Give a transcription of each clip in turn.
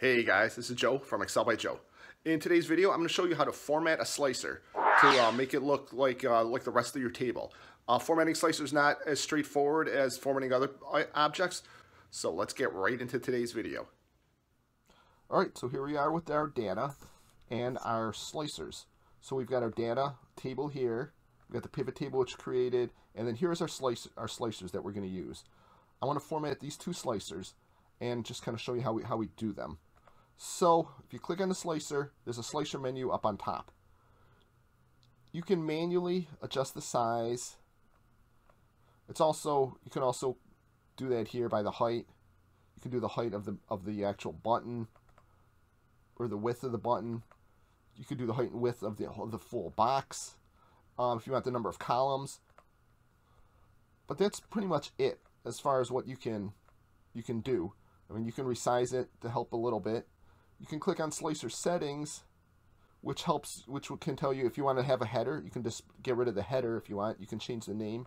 Hey guys, this is Joe from Excel by Joe. In today's video, I'm going to show you how to format a slicer to uh, make it look like uh, like the rest of your table. Uh, formatting slicer is not as straightforward as formatting other uh, objects, so let's get right into today's video. Alright, so here we are with our data and our slicers. So we've got our data table here, we've got the pivot table which created, and then here's our, slice, our slicers that we're going to use. I want to format these two slicers and just kind of show you how we, how we do them. So if you click on the slicer, there's a slicer menu up on top. You can manually adjust the size. It's also, you can also do that here by the height. You can do the height of the, of the actual button or the width of the button. You can do the height and width of the, of the full box. Um, if you want the number of columns. But that's pretty much it as far as what you can you can do. I mean, you can resize it to help a little bit you can click on Slicer Settings, which helps, which can tell you if you want to have a header. You can just get rid of the header if you want. You can change the name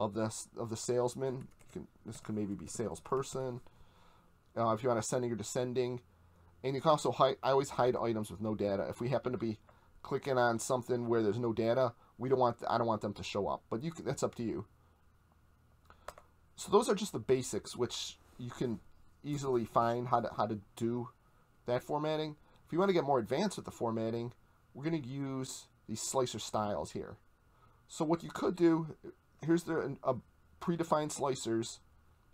of the of the salesman. Can, this can maybe be salesperson. Uh, if you want ascending or descending, and you can also hide. I always hide items with no data. If we happen to be clicking on something where there's no data, we don't want. I don't want them to show up. But you can, that's up to you. So those are just the basics, which you can easily find how to how to do that formatting. If you want to get more advanced with the formatting, we're going to use these slicer styles here. So what you could do, here's the a predefined slicers.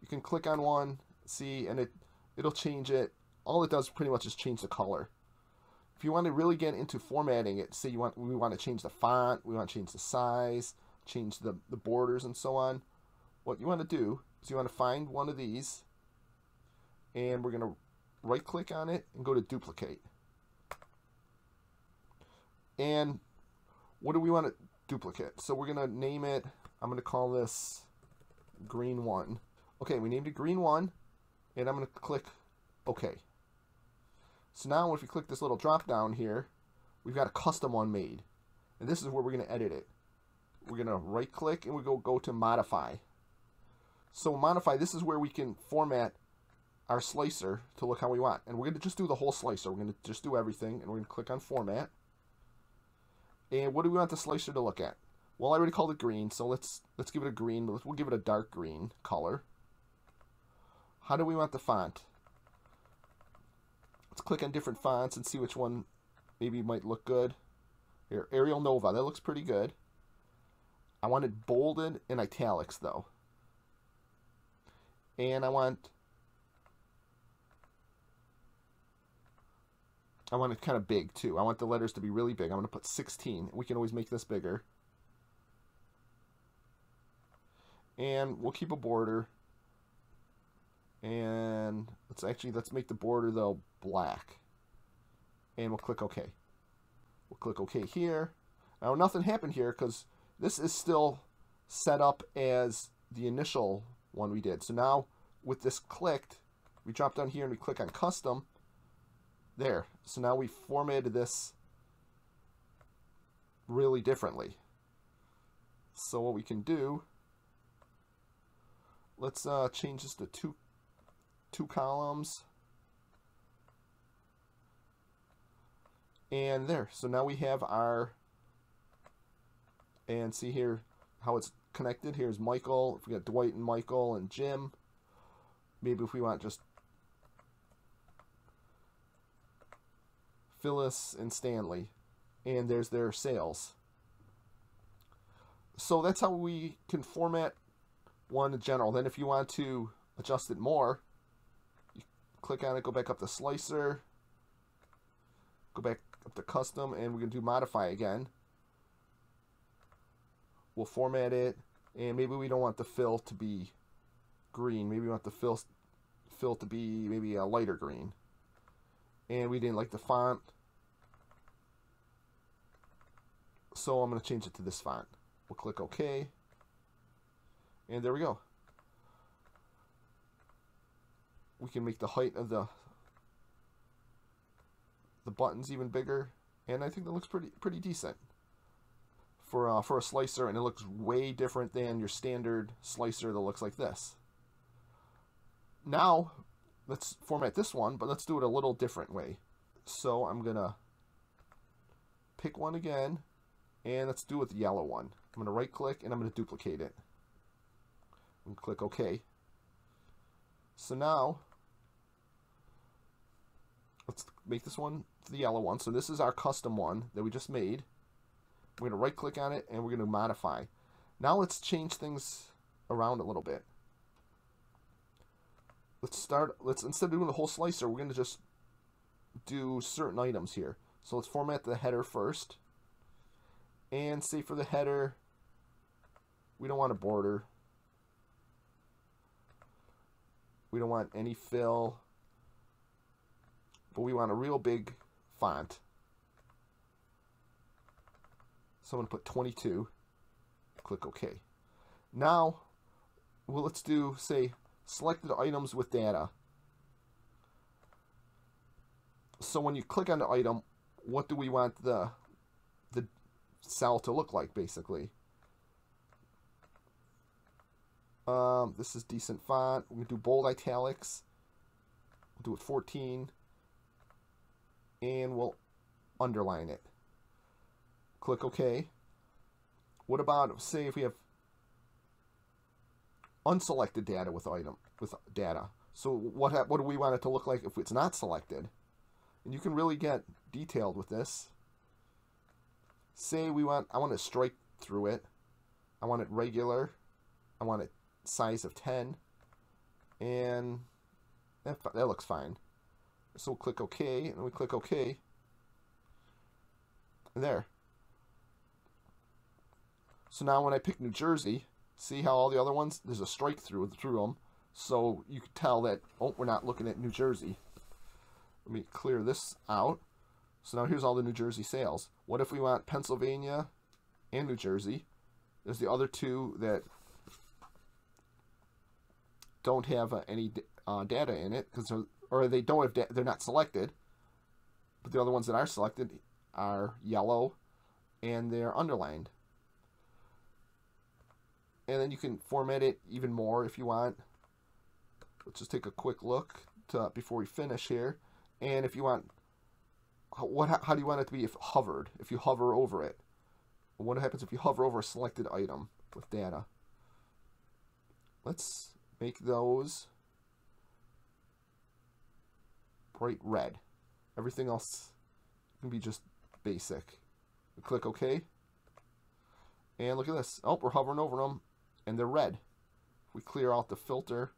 You can click on one, see, and it it'll change it. All it does pretty much is change the color. If you want to really get into formatting it, say you want we want to change the font, we want to change the size, change the, the borders and so on. What you want to do is you want to find one of these and we're going to right click on it and go to duplicate. And what do we want to duplicate? So we're going to name it, I'm going to call this green 1. Okay, we named it green 1 and I'm going to click OK. So now if we click this little drop down here, we've got a custom one made. And this is where we're going to edit it. We're going to right click and we go go to modify. So modify, this is where we can format our slicer to look how we want. And we're going to just do the whole slicer. We're going to just do everything, and we're going to click on Format. And what do we want the slicer to look at? Well, I already called it green, so let's let's give it a green. But we'll give it a dark green color. How do we want the font? Let's click on different fonts and see which one maybe might look good. Here, Arial Nova, that looks pretty good. I want it bolded in italics, though. And I want I want it kind of big too. I want the letters to be really big. I'm going to put 16. We can always make this bigger. And we'll keep a border. And let's actually, let's make the border though black. And we'll click OK. We'll click OK here. Now nothing happened here because this is still set up as the initial one we did. So now with this clicked, we drop down here and we click on custom there. So now we formatted this really differently. So what we can do, let's uh, change this to two, two columns. And there. So now we have our, and see here how it's connected. Here's Michael. If we got Dwight and Michael and Jim. Maybe if we want just Phyllis and Stanley, and there's their sales. So that's how we can format one in general. Then if you want to adjust it more, you click on it, go back up to slicer, go back up to custom, and we're going to do modify again. We'll format it, and maybe we don't want the fill to be green. Maybe we want the fill, fill to be maybe a lighter green and we didn't like the font. So I'm going to change it to this font. We'll click OK. And there we go. We can make the height of the the buttons even bigger. And I think that looks pretty pretty decent for uh, for a slicer, and it looks way different than your standard slicer that looks like this. Now, let's format this one, but let's do it a little different way. So I'm going to pick one again, and let's do it with the yellow one. I'm going to right click and I'm going to duplicate it. And click OK. So now, let's make this one the yellow one. So this is our custom one that we just made. We're going to right click on it and we're going to modify. Now let's change things around a little bit. Let's start, let's, instead of doing the whole slicer, we're going to just do certain items here. So let's format the header first. And say for the header, we don't want a border. We don't want any fill. But we want a real big font. So I'm going to put 22. Click OK. Now, well, let's do, say, selected items with data. So when you click on the item, what do we want the the cell to look like, basically? Um, this is decent font. We do bold italics. We'll do it 14. And we'll underline it. Click OK. What about, say, if we have unselected data with item with data? So what what do we want it to look like if it's not selected? And you can really get detailed with this. Say we want, I want to strike through it. I want it regular. I want it size of 10. And that, that looks fine. So we'll click OK, and we click OK. And There. So now when I pick New Jersey, see how all the other ones, there's a strike through through them. So you can tell that, oh, we're not looking at New Jersey. Let me clear this out. So now here's all the New Jersey sales. What if we want Pennsylvania and New Jersey? There's the other two that don't have uh, any uh, data in it because or they don't have they're not selected. But the other ones that are selected are yellow and they're underlined. And then you can format it even more if you want. Let's just take a quick look to, before we finish here. And if you want, what how do you want it to be if hovered? If you hover over it, what happens if you hover over a selected item with data? Let's make those bright red. Everything else can be just basic. We click OK. And look at this. Oh, we're hovering over them, and they're red. We clear out the filter,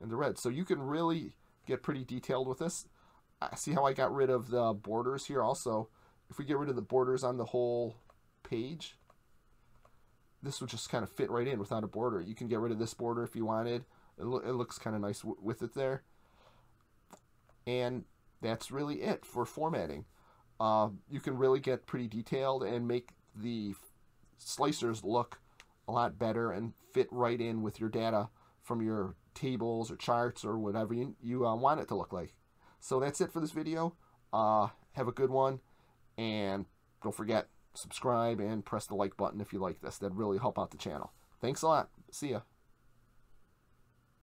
and they're red. So you can really get pretty detailed with this see how I got rid of the borders here also. If we get rid of the borders on the whole page, this would just kind of fit right in without a border. You can get rid of this border if you wanted. It, lo it looks kind of nice with it there. And that's really it for formatting. Uh, you can really get pretty detailed and make the slicers look a lot better and fit right in with your data from your tables or charts or whatever you, you uh, want it to look like. So that's it for this video. Uh, have a good one. And don't forget, subscribe and press the like button if you like this. That'd really help out the channel. Thanks a lot. See ya.